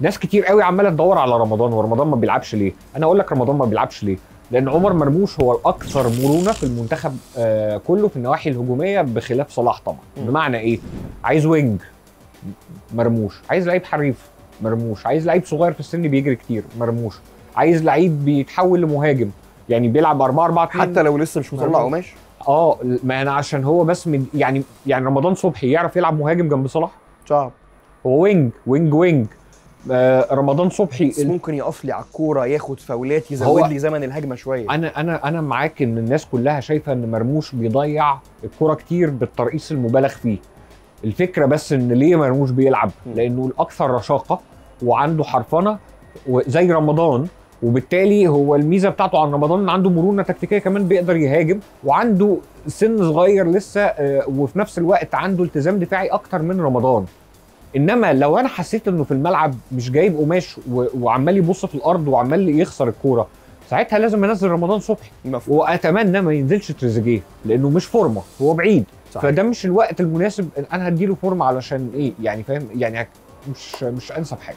ناس كتير قوي عماله تدور على رمضان ورمضان ما بيلعبش ليه؟ أنا أقول لك رمضان ما بيلعبش ليه؟ لأن عمر مرموش هو الأكثر مرونة في المنتخب آه كله في النواحي الهجومية بخلاف صلاح طبعا. بمعنى إيه؟ عايز وينج مرموش. عايز لعيب حريف مرموش. عايز لعيب صغير في السن بيجري كتير مرموش. عايز لعيب بيتحول لمهاجم يعني بيلعب 4 4 2 حتى لو لسه مش مطلع. قماش آه ما أنا عشان هو بس من يعني يعني رمضان صبحي يعرف يلعب مهاجم جنب صلاح؟ صعب. هو wing wing wing. رمضان صبحي بس ممكن يقف لي على الكورة ياخد فاولات يزود لي زمن الهجمة شوية. أنا أنا أنا معاك إن الناس كلها شايفة إن مرموش بيضيع الكرة كتير بالترقيص المبالغ فيه. الفكرة بس إن ليه مرموش بيلعب. لأنه الأكثر رشاقة وعنده حرفنة وزي رمضان وبالتالي هو الميزة بتاعته عن رمضان إن عنده مرونة تكتيكية كمان بيقدر يهاجم وعنده سن صغير لسه آه، وفي نفس الوقت عنده التزام دفاعي أكتر من رمضان. إنما لو أنا حسيت إنه في الملعب مش جايب قماش وعمال يبص في الأرض وعمال يخسر الكورة ساعتها لازم أنزل رمضان صبحي. مفهوم. وأتمنى ما ينزلش تريزيجيه لأنه مش فورمة هو بعيد. صحيح. فده مش الوقت المناسب أنا هديله فورمة علشان إيه؟ يعني فاهم؟ يعني مش مش أنسب حاجة.